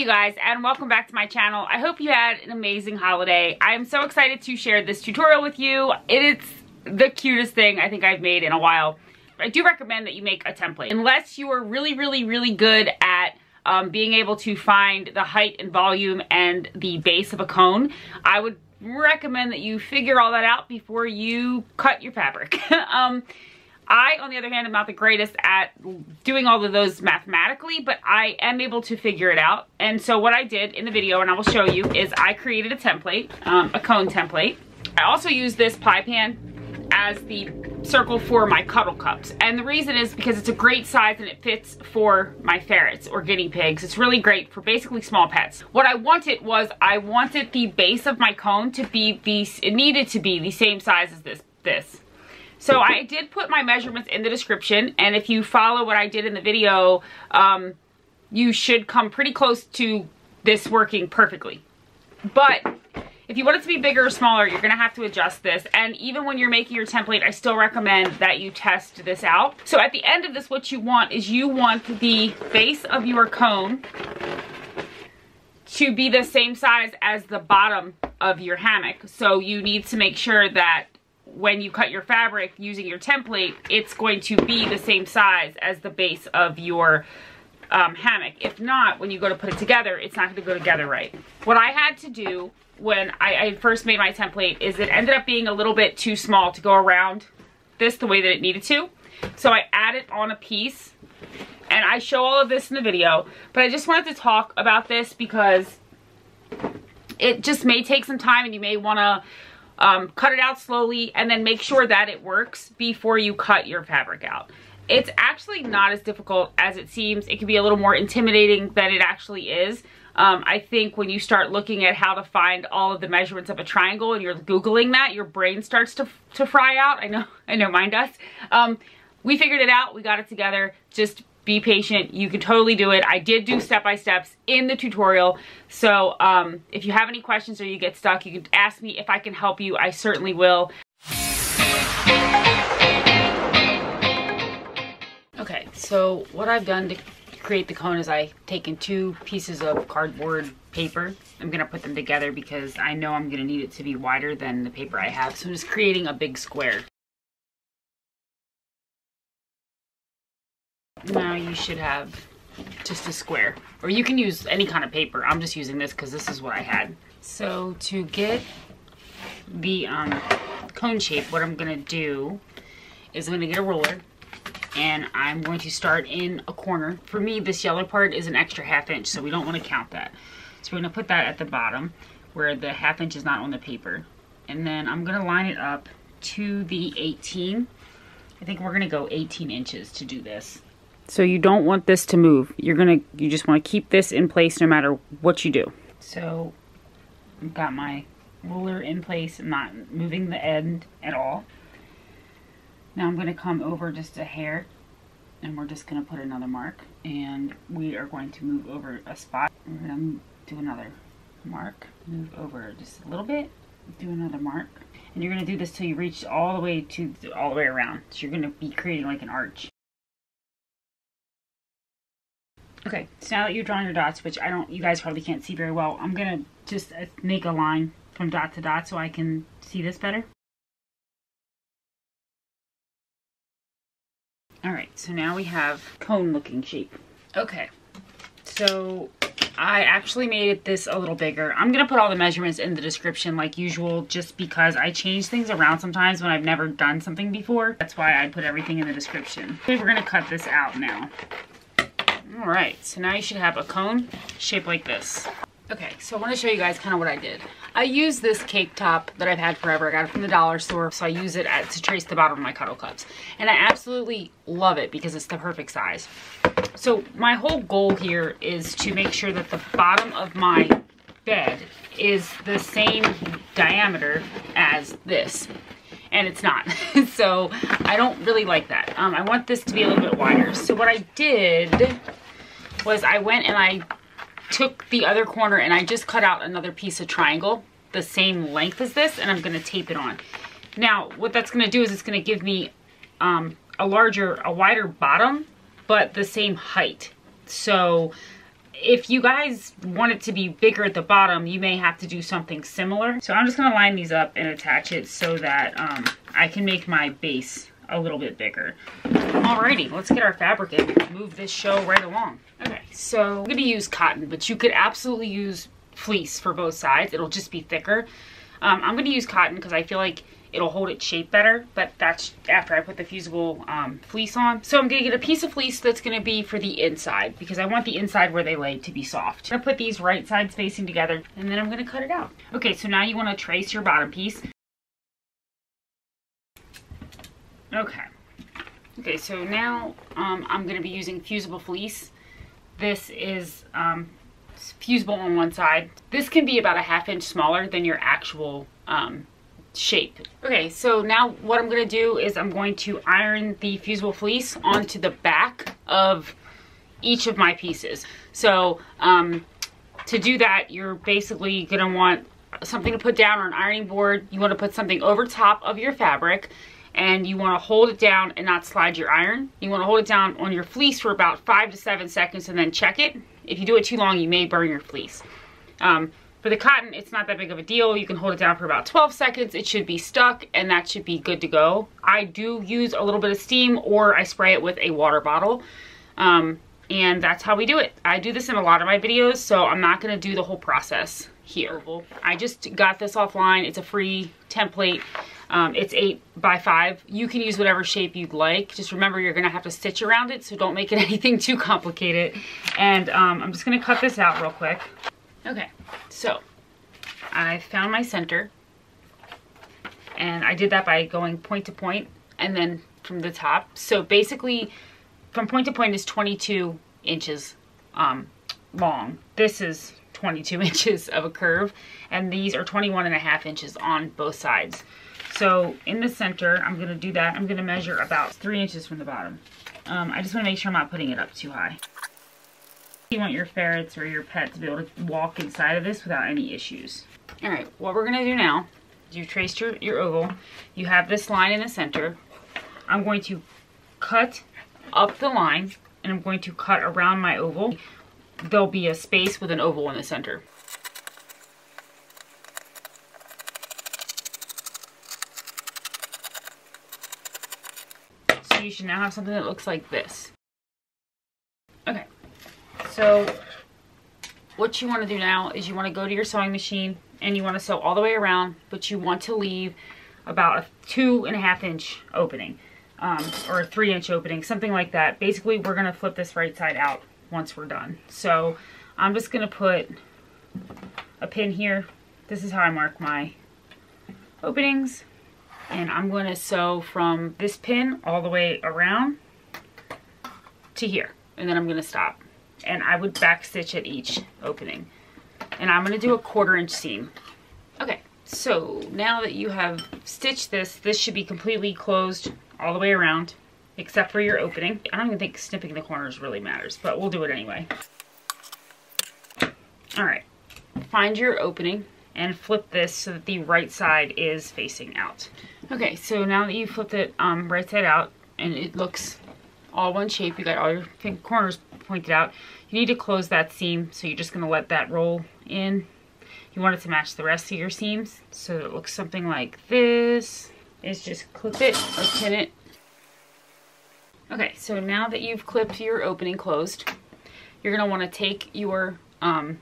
you guys and welcome back to my channel. I hope you had an amazing holiday. I am so excited to share this tutorial with you. It is the cutest thing I think I've made in a while. I do recommend that you make a template. Unless you are really, really, really good at um, being able to find the height and volume and the base of a cone, I would recommend that you figure all that out before you cut your fabric. um, I, on the other hand, am not the greatest at doing all of those mathematically, but I am able to figure it out. And so what I did in the video, and I will show you, is I created a template, um, a cone template. I also use this pie pan as the circle for my cuddle cups. And the reason is because it's a great size and it fits for my ferrets or guinea pigs. It's really great for basically small pets. What I wanted was I wanted the base of my cone to be the, it needed to be the same size as this, this. So I did put my measurements in the description, and if you follow what I did in the video, um, you should come pretty close to this working perfectly. But if you want it to be bigger or smaller, you're gonna have to adjust this. And even when you're making your template, I still recommend that you test this out. So at the end of this, what you want is you want the base of your cone to be the same size as the bottom of your hammock. So you need to make sure that when you cut your fabric using your template, it's going to be the same size as the base of your um, hammock. If not, when you go to put it together, it's not going to go together right. What I had to do when I, I first made my template is it ended up being a little bit too small to go around this the way that it needed to. So I added on a piece and I show all of this in the video, but I just wanted to talk about this because it just may take some time and you may want to um, cut it out slowly and then make sure that it works before you cut your fabric out. It's actually not as difficult as it seems. It can be a little more intimidating than it actually is. Um, I think when you start looking at how to find all of the measurements of a triangle and you're Googling that, your brain starts to, to fry out. I know, I know mine does. Um, we figured it out. We got it together. Just be patient. You can totally do it. I did do step-by-steps in the tutorial. So um, if you have any questions or you get stuck, you can ask me if I can help you. I certainly will. Okay, so what I've done to create the cone is I've taken two pieces of cardboard paper. I'm gonna put them together because I know I'm gonna need it to be wider than the paper I have. So I'm just creating a big square. You should have just a square. Or you can use any kind of paper. I'm just using this because this is what I had. So to get the um, cone shape, what I'm going to do is I'm going to get a ruler and I'm going to start in a corner. For me, this yellow part is an extra half inch, so we don't want to count that. So we're going to put that at the bottom where the half inch is not on the paper. And then I'm going to line it up to the 18. I think we're going to go 18 inches to do this. So you don't want this to move. You're gonna, you just wanna keep this in place no matter what you do. So I've got my ruler in place. I'm not moving the end at all. Now I'm gonna come over just a hair and we're just gonna put another mark and we are going to move over a spot. We're gonna do another mark, move over just a little bit, do another mark. And you're gonna do this till you reach all the way to, all the way around. So you're gonna be creating like an arch. Okay, so now that you're drawing your dots, which I don't, you guys probably can't see very well, I'm gonna just uh, make a line from dot to dot so I can see this better. Alright, so now we have cone looking shape. Okay, so I actually made this a little bigger. I'm gonna put all the measurements in the description like usual just because I change things around sometimes when I've never done something before. That's why I put everything in the description. Okay, we're gonna cut this out now. All right, so now you should have a cone shaped like this. Okay, so I want to show you guys kind of what I did. I use this cake top that I've had forever. I got it from the dollar store, so I use it at, to trace the bottom of my cuddle cups. And I absolutely love it because it's the perfect size. So my whole goal here is to make sure that the bottom of my bed is the same diameter as this and it's not. so I don't really like that. Um, I want this to be a little bit wider. So what I did was I went and I took the other corner and I just cut out another piece of triangle the same length as this and I'm going to tape it on. Now what that's going to do is it's going to give me um, a larger, a wider bottom but the same height. So if you guys want it to be bigger at the bottom, you may have to do something similar. So I'm just gonna line these up and attach it so that um, I can make my base a little bit bigger. Alrighty, let's get our fabric in move this show right along. Okay, so I'm gonna use cotton, but you could absolutely use fleece for both sides. It'll just be thicker. Um, I'm gonna use cotton because I feel like it'll hold its shape better, but that's after I put the fusible um, fleece on. So I'm gonna get a piece of fleece that's gonna be for the inside because I want the inside where they lay to be soft. I'm gonna put these right sides facing together and then I'm gonna cut it out. Okay, so now you wanna trace your bottom piece. Okay. Okay, so now um, I'm gonna be using fusible fleece. This is um, fusible on one side. This can be about a half inch smaller than your actual um, shape. Okay, so now what I'm gonna do is I'm going to iron the fusible fleece onto the back of each of my pieces. So um, to do that, you're basically gonna want something to put down on an ironing board. You wanna put something over top of your fabric and you wanna hold it down and not slide your iron. You wanna hold it down on your fleece for about five to seven seconds and then check it. If you do it too long, you may burn your fleece. Um, for the cotton, it's not that big of a deal. You can hold it down for about 12 seconds. It should be stuck and that should be good to go. I do use a little bit of steam or I spray it with a water bottle. Um, and that's how we do it. I do this in a lot of my videos, so I'm not gonna do the whole process here. I just got this offline. It's a free template. Um, it's eight by five. You can use whatever shape you'd like. Just remember you're gonna have to stitch around it, so don't make it anything too complicated. And um, I'm just gonna cut this out real quick. Okay, so I found my center and I did that by going point to point and then from the top. So basically from point to point is 22 inches um, long. This is 22 inches of a curve and these are 21 and a half inches on both sides. So in the center, I'm gonna do that. I'm gonna measure about three inches from the bottom. Um, I just wanna make sure I'm not putting it up too high. You want your ferrets or your pet to be able to walk inside of this without any issues. All right, what we're gonna do now, you've traced your, your oval, you have this line in the center. I'm going to cut up the line and I'm going to cut around my oval. There'll be a space with an oval in the center. So you should now have something that looks like this. So what you want to do now is you want to go to your sewing machine and you want to sew all the way around, but you want to leave about a two and a half inch opening um, or a three inch opening, something like that. Basically, we're going to flip this right side out once we're done. So I'm just going to put a pin here. This is how I mark my openings. And I'm going to sew from this pin all the way around to here. And then I'm going to stop and I would back stitch at each opening. And I'm going to do a quarter inch seam. Okay, so now that you have stitched this, this should be completely closed all the way around, except for your opening. I don't even think snipping the corners really matters, but we'll do it anyway. All right, find your opening and flip this so that the right side is facing out. Okay, so now that you flipped it um, right side out and it looks all one shape, you got all your corners pointed out. You need to close that seam, so you're just going to let that roll in. You want it to match the rest of your seams, so it looks something like this. Is just clip it or pin it. Okay, so now that you've clipped your opening closed, you're going to want to take your um,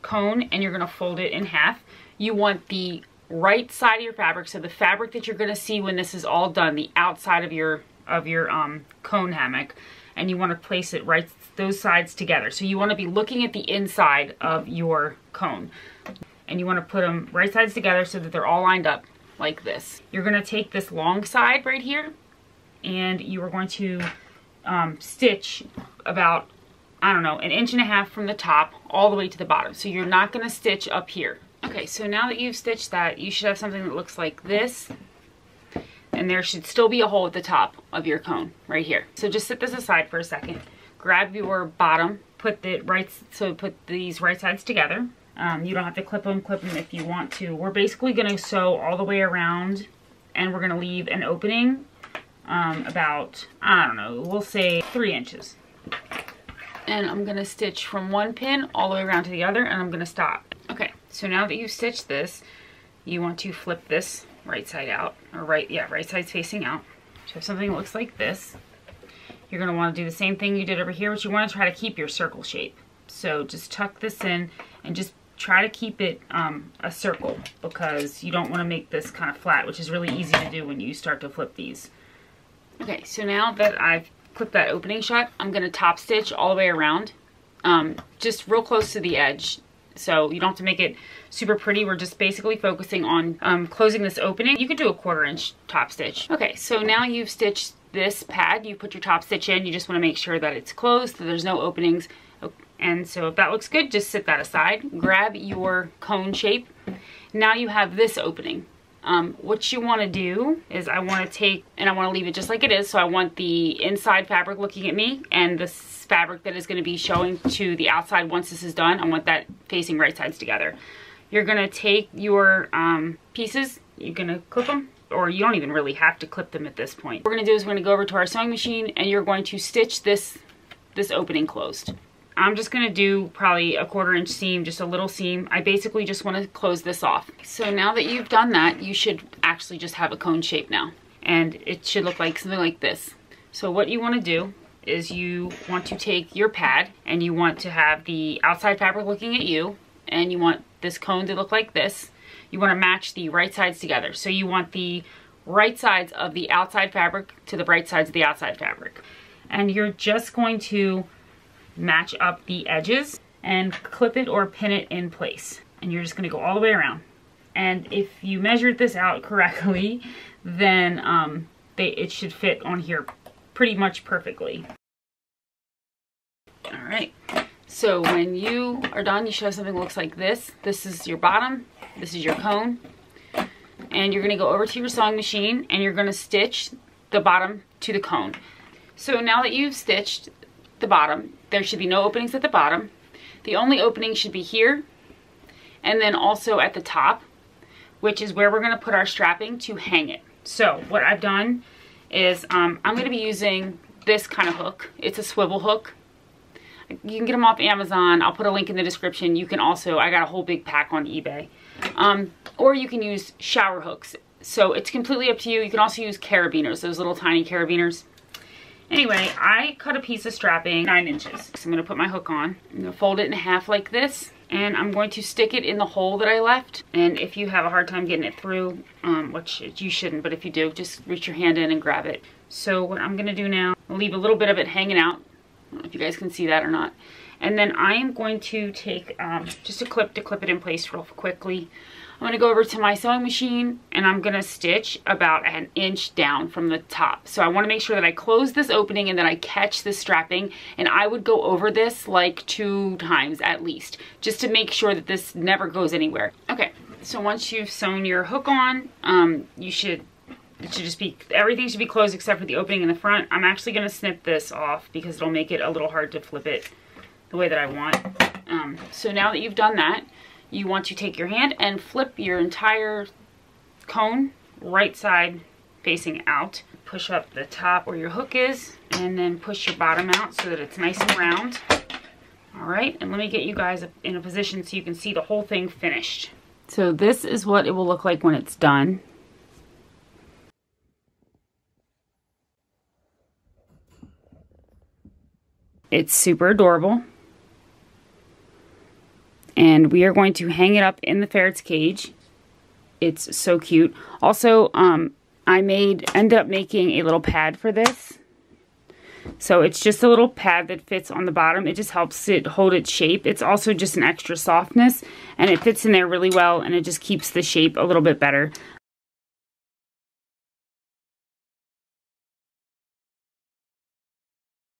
cone and you're going to fold it in half. You want the right side of your fabric, so the fabric that you're going to see when this is all done, the outside of your of your um, cone hammock, and you want to place it right those sides together. So you want to be looking at the inside of your cone. And you want to put them right sides together so that they're all lined up like this. You're going to take this long side right here and you are going to um, stitch about, I don't know, an inch and a half from the top all the way to the bottom. So you're not going to stitch up here. Okay, so now that you've stitched that, you should have something that looks like this. And there should still be a hole at the top of your cone right here. So just set this aside for a second grab your bottom, put the right, so put these right sides together. Um, you don't have to clip them, clip them if you want to. We're basically going to sew all the way around and we're going to leave an opening um, about, I don't know, we'll say three inches. and I'm gonna stitch from one pin all the way around to the other and I'm gonna stop. Okay, so now that you've stitched this, you want to flip this right side out, or right, yeah, right side's facing out. So something that looks like this. You're gonna wanna do the same thing you did over here, but you wanna try to keep your circle shape. So just tuck this in and just try to keep it um, a circle because you don't wanna make this kind of flat, which is really easy to do when you start to flip these. Okay, so now that I've clipped that opening shut, I'm gonna top stitch all the way around, um, just real close to the edge. So you don't have to make it super pretty. We're just basically focusing on um, closing this opening. You could do a quarter inch top stitch. Okay, so now you've stitched this pad. You put your top stitch in. You just wanna make sure that it's closed, that there's no openings. And so if that looks good, just set that aside. Grab your cone shape. Now you have this opening. Um, what you want to do is I want to take, and I want to leave it just like it is. So I want the inside fabric looking at me and the fabric that is going to be showing to the outside once this is done. I want that facing right sides together. You're going to take your um, pieces, you're going to clip them, or you don't even really have to clip them at this point. What we're going to do is we're going to go over to our sewing machine and you're going to stitch this, this opening closed. I'm just gonna do probably a quarter inch seam, just a little seam. I basically just wanna close this off. So now that you've done that, you should actually just have a cone shape now. And it should look like something like this. So what you wanna do is you want to take your pad and you want to have the outside fabric looking at you and you want this cone to look like this. You wanna match the right sides together. So you want the right sides of the outside fabric to the right sides of the outside fabric. And you're just going to match up the edges and clip it or pin it in place. And you're just gonna go all the way around. And if you measured this out correctly, then um, they, it should fit on here pretty much perfectly. All right, so when you are done, you should have something that looks like this. This is your bottom, this is your cone. And you're gonna go over to your sewing machine and you're gonna stitch the bottom to the cone. So now that you've stitched the bottom. There should be no openings at the bottom. The only opening should be here and then also at the top, which is where we're gonna put our strapping to hang it. So what I've done is um, I'm gonna be using this kind of hook. It's a swivel hook. You can get them off Amazon. I'll put a link in the description. You can also, I got a whole big pack on eBay. Um, or you can use shower hooks. So it's completely up to you. You can also use carabiners, those little tiny carabiners. Anyway, I cut a piece of strapping nine inches. So I'm gonna put my hook on. I'm gonna fold it in half like this and I'm going to stick it in the hole that I left. And if you have a hard time getting it through, um, which you shouldn't, but if you do, just reach your hand in and grab it. So what I'm gonna do now, I'll leave a little bit of it hanging out. If you guys can see that or not. And then I am going to take um, just a clip to clip it in place real quickly. I'm gonna go over to my sewing machine and I'm gonna stitch about an inch down from the top. So I wanna make sure that I close this opening and that I catch the strapping and I would go over this like two times at least, just to make sure that this never goes anywhere. Okay, so once you've sewn your hook on, um, you should it should just be, everything should be closed except for the opening in the front. I'm actually going to snip this off because it'll make it a little hard to flip it the way that I want. Um, so now that you've done that, you want to take your hand and flip your entire cone right side facing out. Push up the top where your hook is and then push your bottom out so that it's nice and round. All right, and let me get you guys in a position so you can see the whole thing finished. So this is what it will look like when it's done. It's super adorable and we are going to hang it up in the ferret's cage. It's so cute. Also, um, I made, end up making a little pad for this. So it's just a little pad that fits on the bottom. It just helps it hold its shape. It's also just an extra softness and it fits in there really well and it just keeps the shape a little bit better.